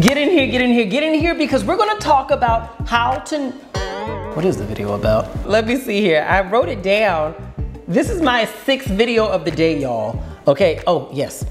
Get in here, get in here, get in here because we're gonna talk about how to. What is the video about? Let me see here. I wrote it down. This is my sixth video of the day, y'all. Okay, oh, yes.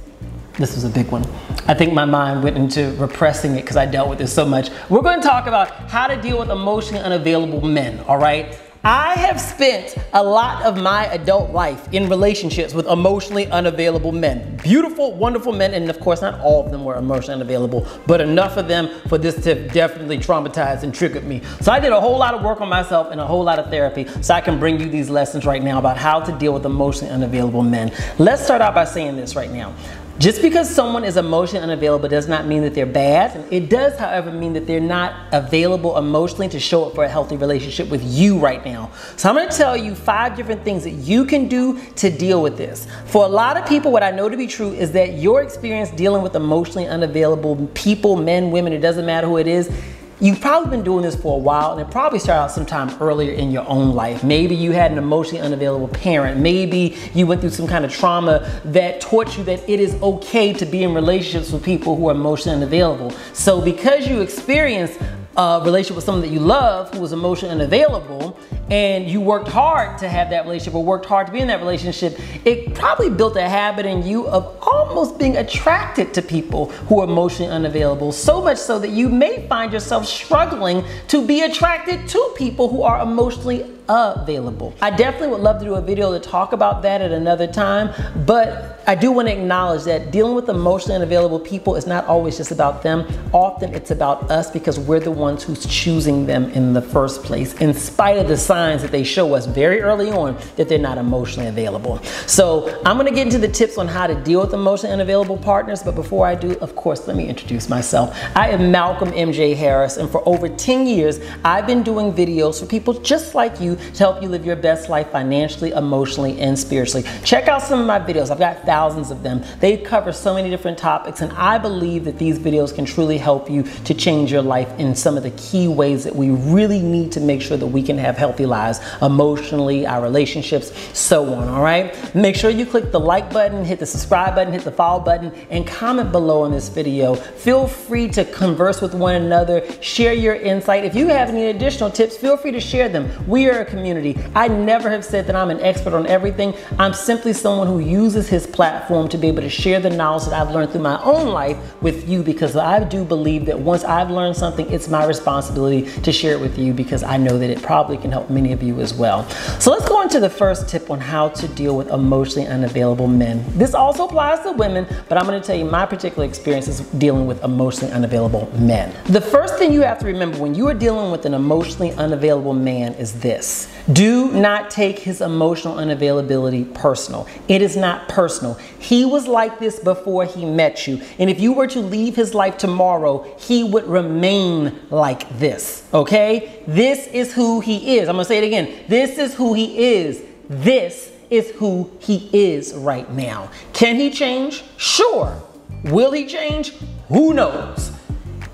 This was a big one. I think my mind went into repressing it because I dealt with this so much. We're gonna talk about how to deal with emotionally unavailable men, all right? I have spent a lot of my adult life in relationships with emotionally unavailable men. Beautiful, wonderful men, and of course, not all of them were emotionally unavailable, but enough of them for this to definitely traumatize and trigger me. So I did a whole lot of work on myself and a whole lot of therapy so I can bring you these lessons right now about how to deal with emotionally unavailable men. Let's start out by saying this right now. Just because someone is emotionally unavailable does not mean that they're bad. It does, however, mean that they're not available emotionally to show up for a healthy relationship with you right now. So I'm gonna tell you five different things that you can do to deal with this. For a lot of people, what I know to be true is that your experience dealing with emotionally unavailable people, men, women, it doesn't matter who it is, You've probably been doing this for a while and it probably started out sometime earlier in your own life. Maybe you had an emotionally unavailable parent. Maybe you went through some kind of trauma that taught you that it is okay to be in relationships with people who are emotionally unavailable. So because you experienced a relationship with someone that you love who was emotionally unavailable and you worked hard to have that relationship or worked hard to be in that relationship, it probably built a habit in you of almost being attracted to people who are emotionally unavailable. So much so that you may find yourself struggling to be attracted to people who are emotionally available. I definitely would love to do a video to talk about that at another time, but I do want to acknowledge that dealing with emotionally unavailable people is not always just about them. Often it's about us because we're the ones who's choosing them in the first place, in spite of the signs that they show us very early on that they're not emotionally available. So I'm going to get into the tips on how to deal with emotionally unavailable partners, but before I do, of course, let me introduce myself. I am Malcolm MJ Harris, and for over 10 years, I've been doing videos for people just like you to help you live your best life financially, emotionally, and spiritually. Check out some of my videos. I've got thousands of them. They cover so many different topics, and I believe that these videos can truly help you to change your life in some of the key ways that we really need to make sure that we can have healthy lives emotionally, our relationships, so on. All right? Make sure you click the like button, hit the subscribe button, hit the follow button, and comment below on this video. Feel free to converse with one another, share your insight. If you have any additional tips, feel free to share them. We are a community. I never have said that I'm an expert on everything. I'm simply someone who uses his platform to be able to share the knowledge that I've learned through my own life with you because I do believe that once I've learned something, it's my responsibility to share it with you because I know that it probably can help many of you as well. So let's go into the first tip on how to deal with emotionally unavailable men. This also applies to women, but I'm going to tell you my particular experiences dealing with emotionally unavailable men. The first thing you have to remember when you are dealing with an emotionally unavailable man is this. Do not take his emotional unavailability personal. It is not personal. He was like this before he met you. And if you were to leave his life tomorrow, he would remain like this. Okay? This is who he is. I'm going to say it again. This is who he is. This is who he is right now. Can he change? Sure. Will he change? Who knows?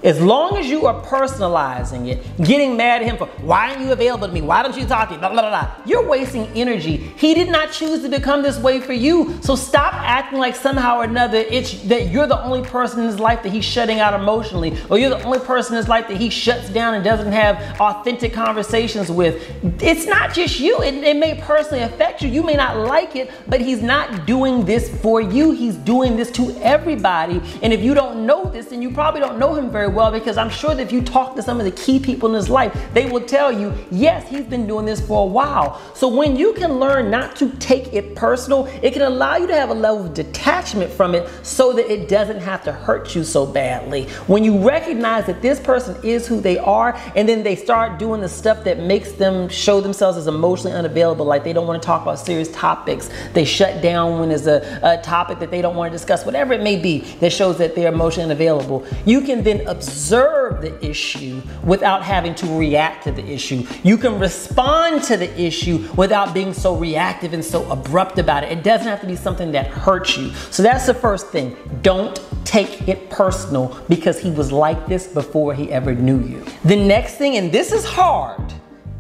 As long as you are personalizing it, getting mad at him for why aren't you available to me? Why don't you talk to me? Blah, blah, blah, blah. You're wasting energy. He did not choose to become this way for you. So stop acting like somehow or another it's that you're the only person in his life that he's shutting out emotionally, or you're the only person in his life that he shuts down and doesn't have authentic conversations with. It's not just you. It, it may personally affect you. You may not like it, but he's not doing this for you. He's doing this to everybody. And if you don't know this, then you probably don't know him very well because I'm sure that if you talk to some of the key people in his life, they will tell you, yes, he's been doing this for a while. So when you can learn not to take it personal, it can allow you to have a level of detachment from it so that it doesn't have to hurt you so badly. When you recognize that this person is who they are and then they start doing the stuff that makes them show themselves as emotionally unavailable, like they don't want to talk about serious topics, they shut down when there's a, a topic that they don't want to discuss, whatever it may be that shows that they're emotionally unavailable, you can then observe the issue without having to react to the issue. You can respond to the issue without being so reactive and so abrupt about it. It doesn't have to be something that hurts you. So that's the first thing. Don't take it personal because he was like this before he ever knew you. The next thing, and this is hard,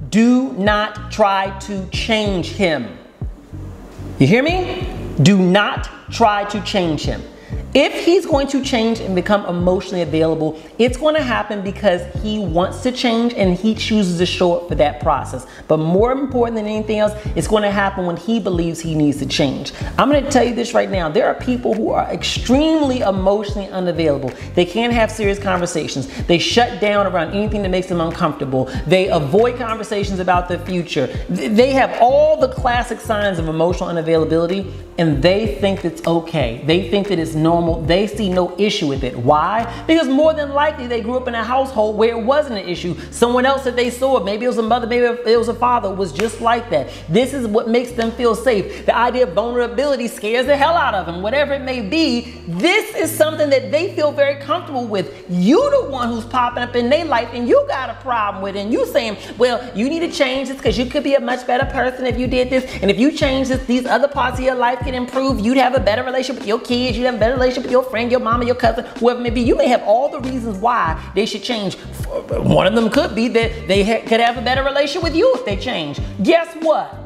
do not try to change him. You hear me? Do not try to change him. If he's going to change and become emotionally available, it's going to happen because he wants to change and he chooses to show up for that process. But more important than anything else, it's going to happen when he believes he needs to change. I'm going to tell you this right now. There are people who are extremely emotionally unavailable. They can't have serious conversations. They shut down around anything that makes them uncomfortable. They avoid conversations about the future. They have all the classic signs of emotional unavailability and they think it's okay. They think that it's normal. They see no issue with it. Why? Because more than likely they grew up in a household where it wasn't an issue. Someone else that they saw, maybe it was a mother, maybe it was a father, was just like that. This is what makes them feel safe. The idea of vulnerability scares the hell out of them, whatever it may be. This is something that they feel very comfortable with. You the one who's popping up in their life and you got a problem with it. And you saying, well, you need to change this because you could be a much better person if you did this. And if you change this, these other parts of your life can improve. You'd have a better relationship with your kids. You'd have a better relationship with your friend, your mama, your cousin, whoever it may be. You may have all the reasons why they should change. One of them could be that they ha could have a better relationship with you if they change. Guess what?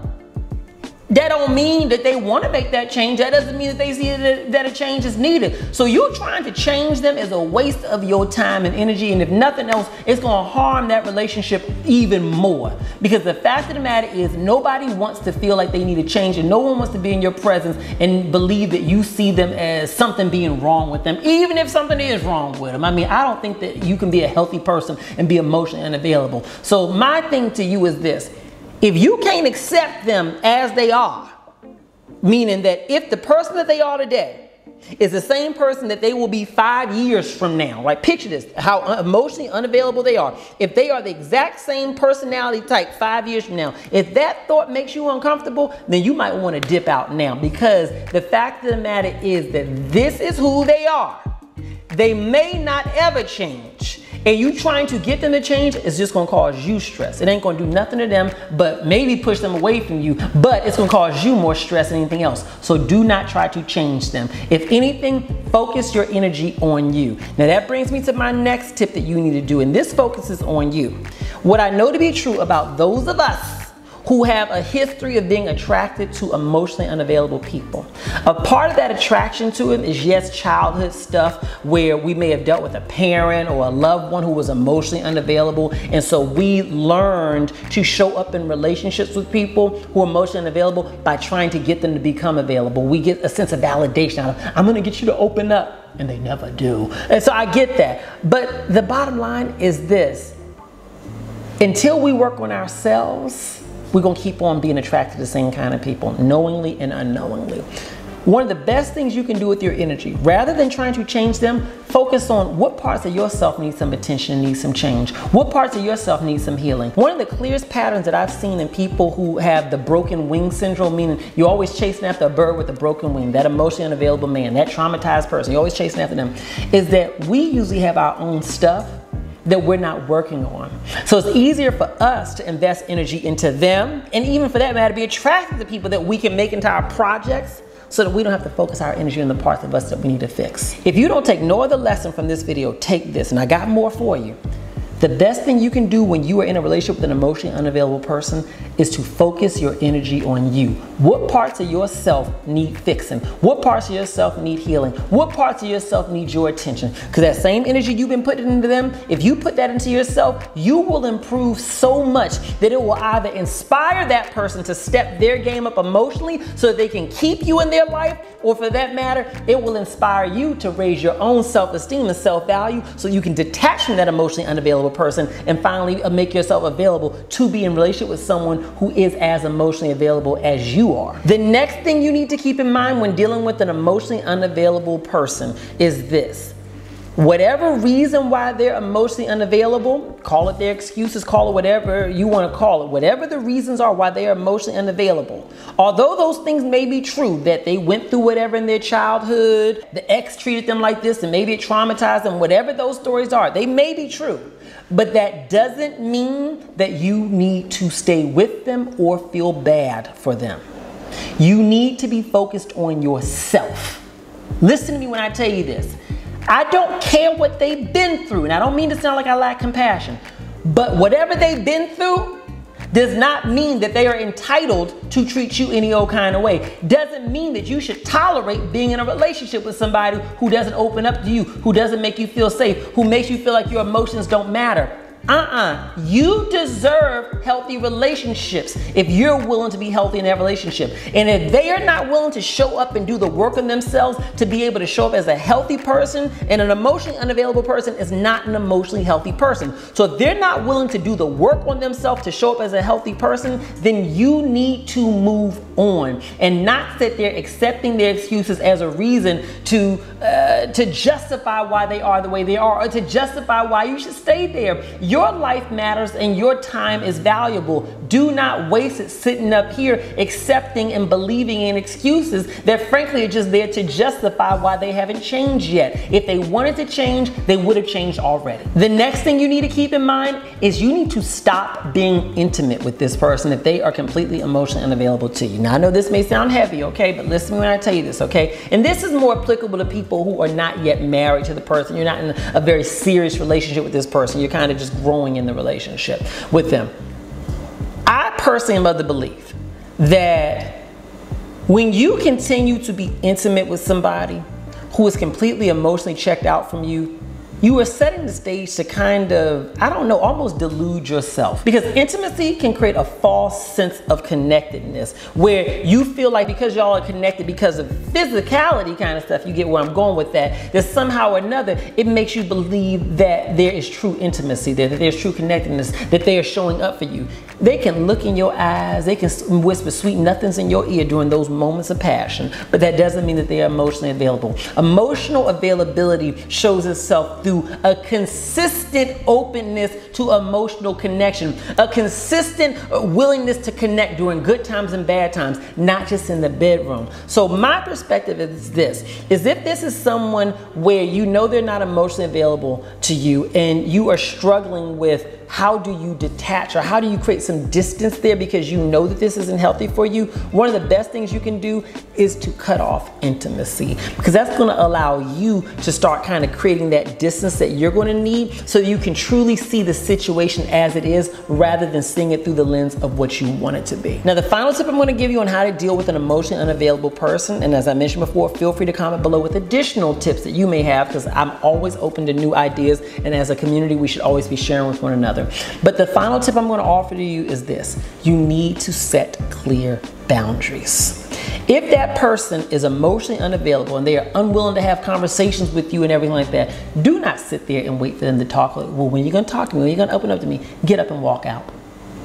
That don't mean that they want to make that change. That doesn't mean that they see that, a change is needed. So you trying to change them is a waste of your time and energy. And if nothing else, it's going to harm that relationship even more. Because the fact of the matter is nobody wants to feel like they need to change and no one wants to be in your presence and believe that you see them as something being wrong with them, even if something is wrong with them. I mean, I don't think that you can be a healthy person and be emotionally unavailable. So my thing to you is this if you can't accept them as they are, meaning that if the person that they are today is the same person that they will be five years from now, right? Picture this, how emotionally unavailable they are. If they are the exact same personality type five years from now, if that thought makes you uncomfortable, then you might want to dip out now because the fact of the matter is that this is who they are. They may not ever change. And you trying to get them to change is just gonna cause you stress. It ain't gonna do nothing to them, but maybe push them away from you, but it's gonna cause you more stress than anything else. So do not try to change them. If anything, focus your energy on you. Now that brings me to my next tip that you need to do, and this focuses on you. What I know to be true about those of us who have a history of being attracted to emotionally unavailable people. A part of that attraction to them is yes, childhood stuff where we may have dealt with a parent or a loved one who was emotionally unavailable. And so we learned to show up in relationships with people who are emotionally unavailable by trying to get them to become available. We get a sense of validation out of, I'm gonna get you to open up. And they never do. And so I get that. But the bottom line is this until we work on ourselves, we're going to keep on being attracted to the same kind of people, knowingly and unknowingly. One of the best things you can do with your energy, rather than trying to change them, focus on what parts of yourself need some attention, need some change. What parts of yourself need some healing. One of the clearest patterns that I've seen in people who have the broken wing syndrome, meaning you're always chasing after a bird with a broken wing, that emotionally unavailable man, that traumatized person, you're always chasing after them, is that we usually have our own stuff that we're not working on. So it's easier for us to invest energy into them and even for that matter, be attracted to people that we can make into our projects so that we don't have to focus our energy on the parts of us that we need to fix. If you don't take no other lesson from this video, take this, and I got more for you. The best thing you can do when you are in a relationship with an emotionally unavailable person is to focus your energy on you. What parts of yourself need fixing? What parts of yourself need healing? What parts of yourself need your attention? Because that same energy you've been putting into them, if you put that into yourself, you will improve so much that it will either inspire that person to step their game up emotionally so they can keep you in their life, or for that matter, it will inspire you to raise your own self esteem and self value so you can detach from that emotionally unavailable person and finally uh, make yourself available to be in relationship with someone who is as emotionally available as you are. The next thing you need to keep in mind when dealing with an emotionally unavailable person is this. Whatever reason why they're emotionally unavailable, call it their excuses, call it whatever you want to call it, whatever the reasons are why they are emotionally unavailable. Although those things may be true, that they went through whatever in their childhood, the ex treated them like this, and maybe it traumatized them, whatever those stories are, they may be true. But that doesn't mean that you need to stay with them or feel bad for them. You need to be focused on yourself. Listen to me when I tell you this. I don't care what they've been through, and I don't mean to sound like I lack compassion, but whatever they've been through, does not mean that they are entitled to treat you any old kind of way. Doesn't mean that you should tolerate being in a relationship with somebody who doesn't open up to you, who doesn't make you feel safe, who makes you feel like your emotions don't matter uh-uh. You deserve healthy relationships if you're willing to be healthy in that relationship. And if they are not willing to show up and do the work on themselves to be able to show up as a healthy person and an emotionally unavailable person is not an emotionally healthy person. So if they're not willing to do the work on themselves to show up as a healthy person then you need to move on and not sit there accepting their excuses as a reason to uh, to justify why they are the way they are or to justify why you should stay there your life matters and your time is valuable. Do not waste it sitting up here accepting and believing in excuses that frankly are just there to justify why they haven't changed yet. If they wanted to change, they would have changed already. The next thing you need to keep in mind is you need to stop being intimate with this person if they are completely emotionally unavailable to you. Now I know this may sound heavy, okay, but listen when I tell you this, okay? And this is more applicable to people who are not yet married to the person. You're not in a very serious relationship with this person. You're kind of just growing in the relationship with them. I personally am of the belief that when you continue to be intimate with somebody who is completely emotionally checked out from you, you are setting the stage to kind of, I don't know, almost delude yourself. Because intimacy can create a false sense of connectedness where you feel like because y'all are connected because of physicality kind of stuff, you get where I'm going with that, that somehow or another it makes you believe that there is true intimacy there, that there's true connectedness, that they are showing up for you. They can look in your eyes, they can whisper sweet nothings in your ear during those moments of passion, but that doesn't mean that they are emotionally available. Emotional availability shows itself through a consistent openness to emotional connection, a consistent uh, willingness to connect during good times and bad times, not just in the bedroom. So my perspective is this, is if this is someone where you know they're not emotionally available to you and you are struggling with how do you detach or how do you create some distance there because you know that this isn't healthy for you, one of the best things you can do is to cut off intimacy because that's going to allow you to start kind of creating that distance that you're going to need so you can truly see the situation as it is rather than seeing it through the lens of what you want it to be. Now, the final tip I'm going to give you on how to deal with an emotionally unavailable person, and as I mentioned before, feel free to comment below with additional tips that you may have because I'm always open to new ideas, and as a community, we should always be sharing with one another. But the final tip I'm going to offer to you is this you need to set clear boundaries. If that person is emotionally unavailable and they are unwilling to have conversations with you and everything like that, do not sit there and wait for them to talk. Well, when are you going to talk to me? When are you going to open up to me? Get up and walk out.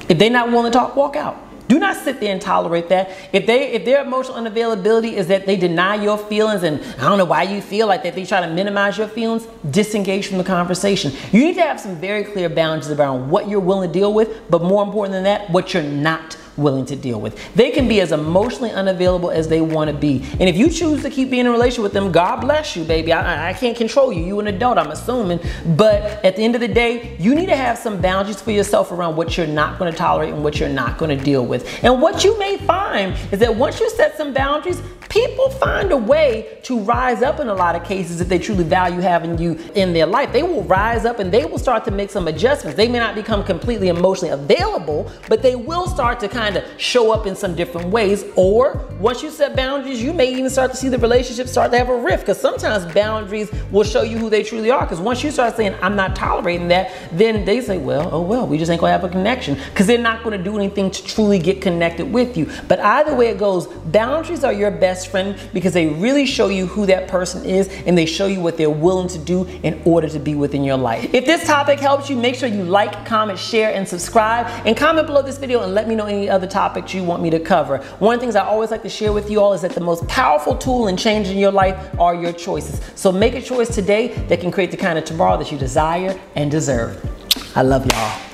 If they're not willing to talk, walk out. Do not sit there and tolerate that. If they if their emotional unavailability is that they deny your feelings and I don't know why you feel like that they try to minimize your feelings, disengage from the conversation. You need to have some very clear boundaries around what you're willing to deal with, but more important than that, what you're not willing to deal with. They can be as emotionally unavailable as they want to be. And if you choose to keep being in a relationship with them, God bless you, baby. I, I can't control you. You an adult, I'm assuming. But at the end of the day, you need to have some boundaries for yourself around what you're not going to tolerate and what you're not going to deal with. And what you may find is that once you set some boundaries, people find a way to rise up in a lot of cases if they truly value having you in their life. They will rise up and they will start to make some adjustments. They may not become completely emotionally available, but they will start to kind of show up in some different ways. Or once you set boundaries, you may even start to see the relationship start to have a rift because sometimes boundaries will show you who they truly are. Because once you start saying, I'm not tolerating that, then they say, well, oh well, we just ain't gonna have a connection because they're not gonna do anything to truly get connected with you. But either way it goes, boundaries are your best best friend because they really show you who that person is and they show you what they're willing to do in order to be within your life. If this topic helps you, make sure you like, comment, share, and subscribe. And comment below this video and let me know any other topics you want me to cover. One of the things I always like to share with you all is that the most powerful tool in changing your life are your choices. So make a choice today that can create the kind of tomorrow that you desire and deserve. I love y'all.